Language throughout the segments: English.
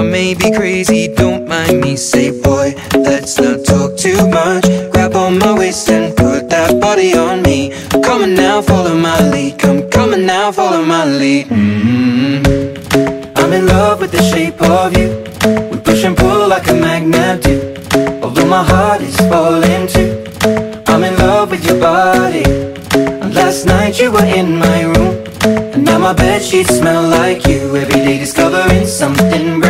I may be crazy, don't mind me. Say, boy, let's not talk too much. Grab on my waist and put that body on me. Come on now, follow my lead. Come, come on now, follow my lead. Mm-hmm. I'm in love with the shape of you. We push and pull like a magnet do. Although my heart is falling too. I'm in love with your body. And last night you were in my room. And now my bed sheets smell like you. Every day discovering something brand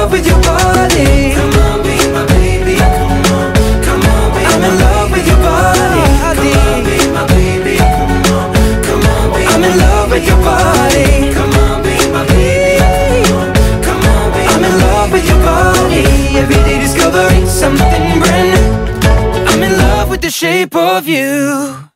Every day discovering something brand new. I'm in love with the shape of you